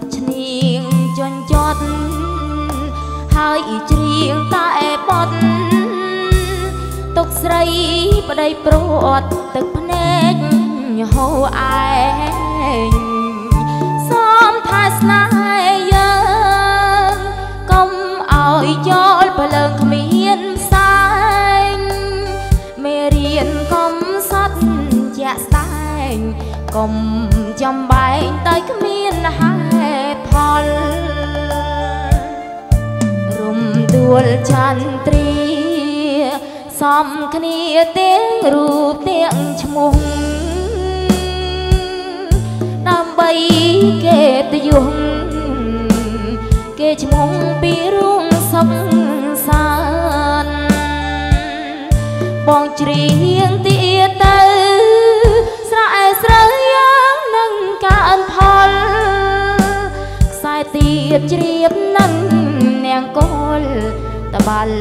ប់ឈ្នៀងជន់ចត់ហើយច្រៀងតែបត់ទុកស្រីប្តីព្រាត់ទឹកភ្នែកហូរអែងសំថាស្នេហ៍យើងកុំឲ្យយល់ព្រលឹងគ្មានផ្សែងមេរៀនកុំសត់ជាក់ស្ដែងកុំចំបែងតែគ្មានហេតុ ផលរំដួលចន្ទ្រាសំគ្នាទាំងរូបទាំងឈ្មោះដើម្បីគេតយុងគេឈ្មោះពីរួងសុខសានបងច្រៀងទៀតទៅ បាល់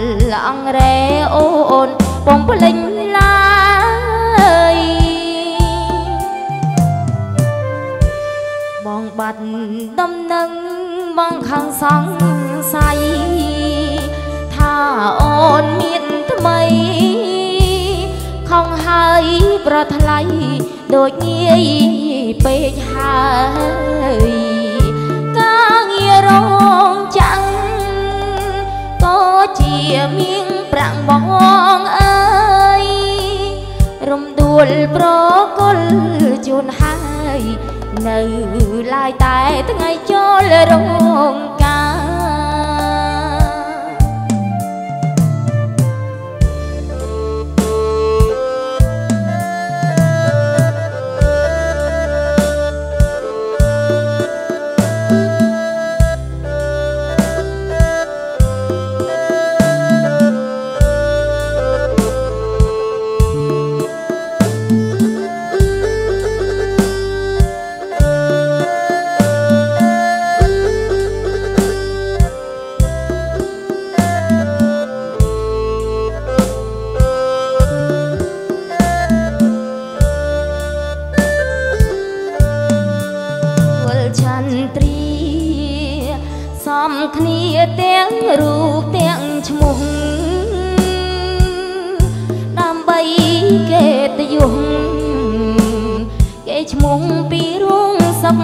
អង្រែអូនបំភ្លេចឡើយបងបាត់ដំណឹងបងខាងសង្ស័យថាអូនមានថ្មីខំហើយប្រថ្លៃដូចងាយពេកហើយការងាររងចាំងក៏ ជាមាងប្រាក់បងអើយរំដួលប្រគល់ជូនហើយ នៅឡើយតែថ្ងៃចូលរោង គ្នាទាំងរូបទាំងឈ្មោះដើម្បីគេតយុងគេឈ្មោះពីរួងសុខ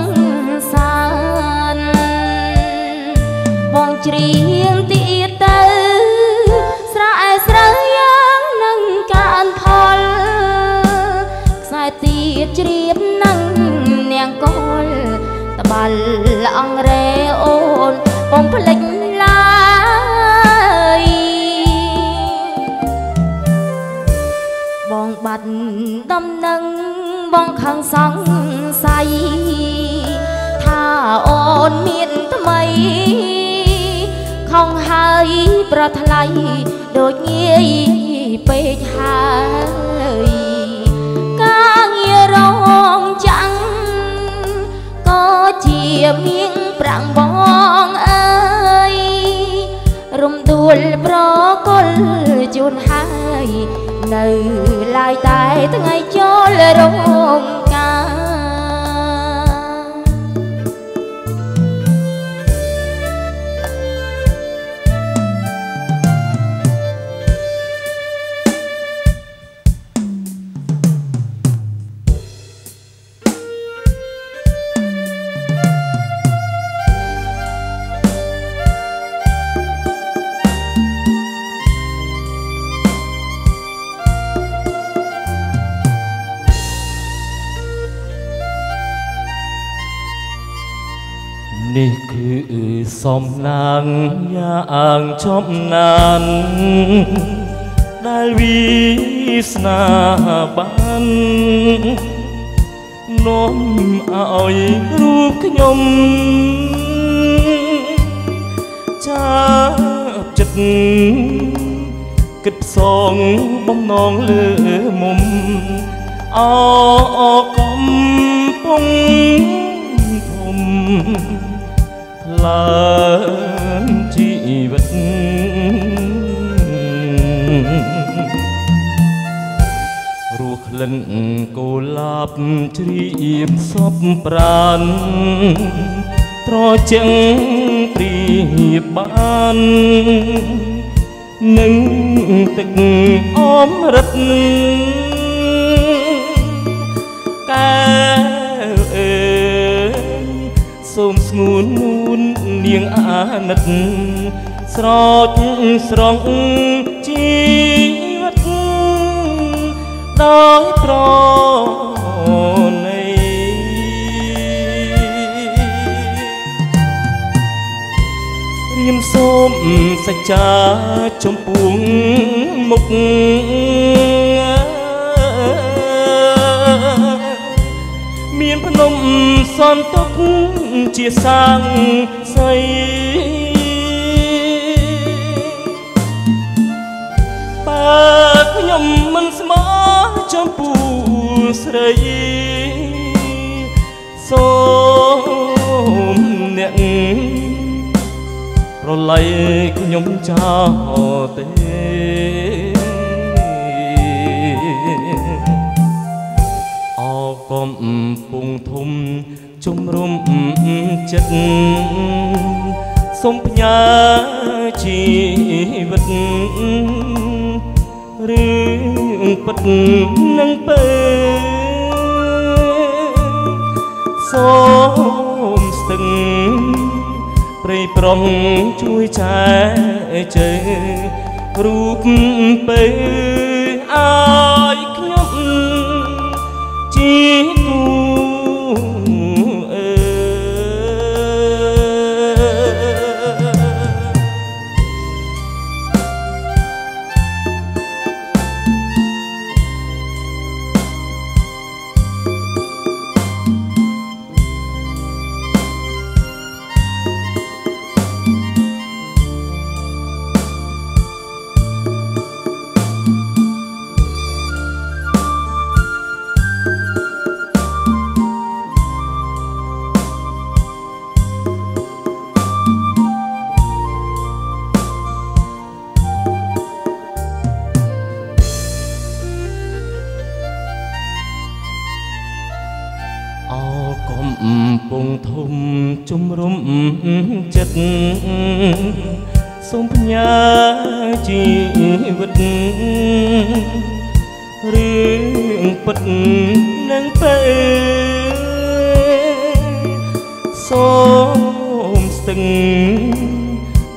សានបងច្រៀងទៀតទៅស្រែស្រូវយ៉ាងនឹងកើនផលខ្សែទៀតជ្រាបនឹងនាងកូលតបាល់អង្រែ អូនបំភ្លេចឡើយបងបាត់ដំណឹងបងខឹងសង្ស័យថាអូនមានថ្មីខំហើយប្រថ្លៃដូចងាយពេកហើយ ឡើយតែថ្ងៃចូ សំណាងយ៉ាងចំណាន ដែលវាស្នាបាននាំឲ្យរូបខ្ញុំចាប់ចិត្តគិតផ្សងបំណងលើមុំអកំពុងធំ ផ្លើនជីវិតរសក្លិនកូលាបជ្រាបសពប្រានត្រជាំងព្រៀបបាននឹងទឹកអមរិតកែវអើយសូមស្ងួននួន នាងអាណិតស្រោចស្រង់ជីវិតដោយប្រណីរៀមសូមសច្ចាចំពួងមុខមានភ្នំសន្ទុកជាសាង សីបើខ្ញុំមិនស្មោះចំពោះស្រីសូមអ្នកប្រឡ័យខ្ញុំចោលទេអកំពុងធំ ជំរុំចិត្តសូមផ្ញើជីវិតរឿងពិតនឹងពើសូមស្ទឹងព្រៃប្រុងជួយចែជើរូបពើឲ្អកំពុងធំជំរុំចិត្តសូមផ្ញើជីវិតរឿងពិតនឹងទៅសូមស្ទឹង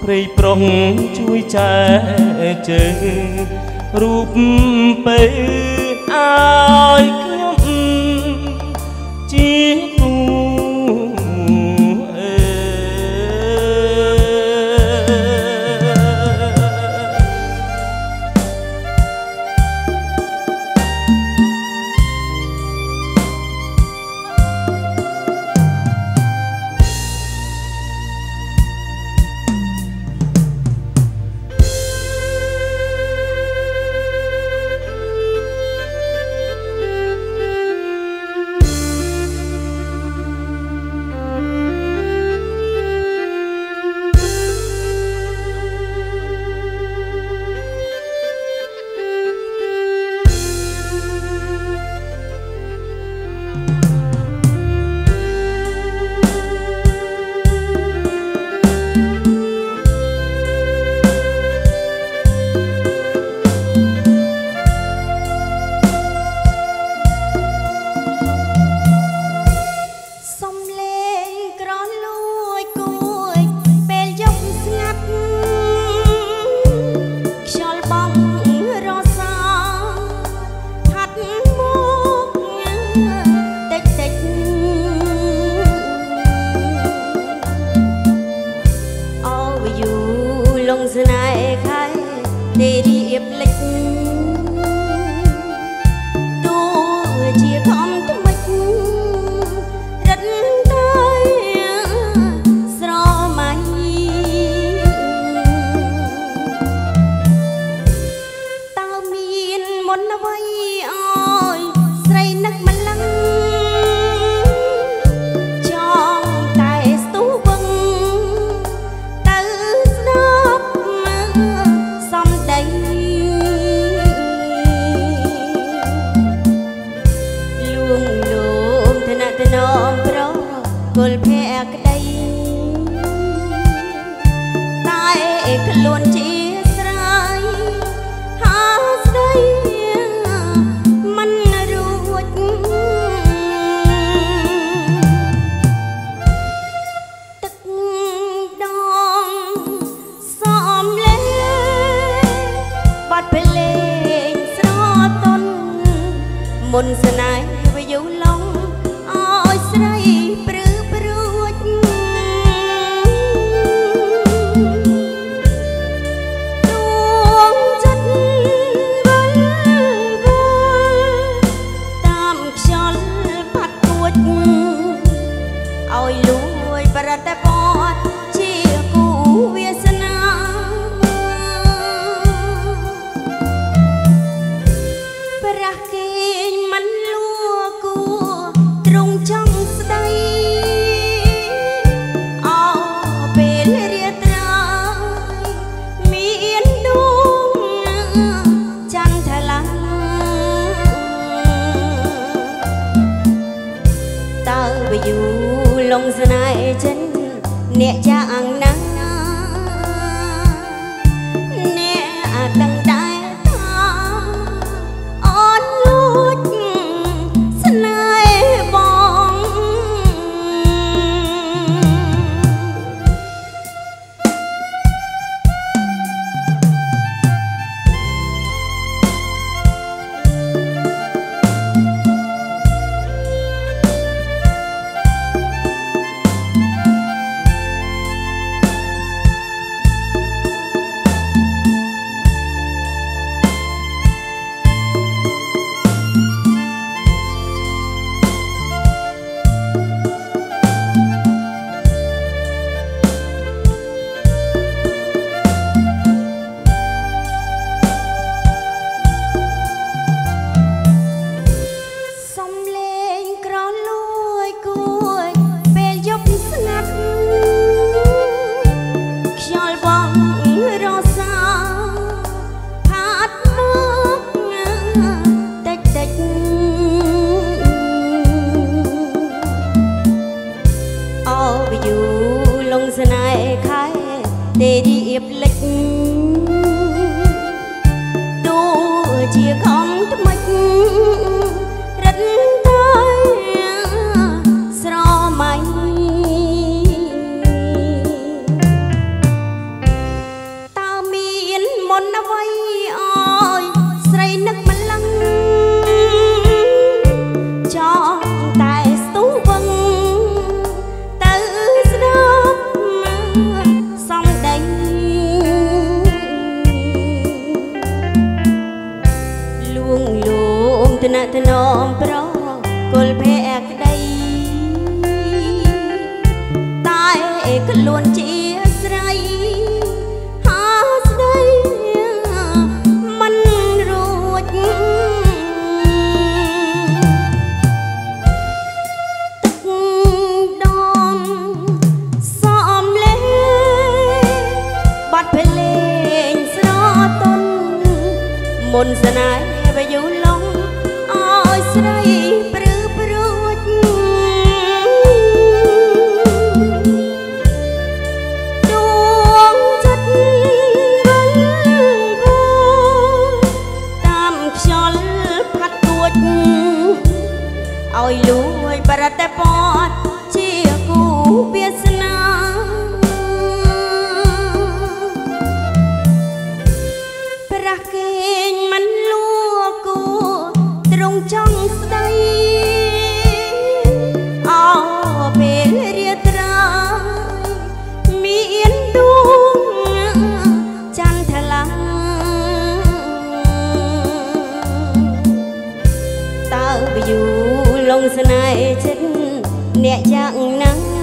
ព្រៃប្រុងជួយចែជើរូបទៅឲ្យ ថ្នមក្រគុលភៈក្តីតែខ្លួនជាស្រ័យហៅស្ដីមិនរួចទឹកដងសំលេបាត់ពេលលេងស្រទន់មុនស្នេហ៍វាយូរ ស្រី để đi ép lịch ឲ្យលួយប្រតែពតជាគូវាសនាព្រះកេងមិនលួគូត្រង់ចង់ស្ដីអោពេលរាត្រាមានដួងចន្ទឡាតើយូរ លងស្នេហ៍ចិត្តអ្នកយ៉ាងណា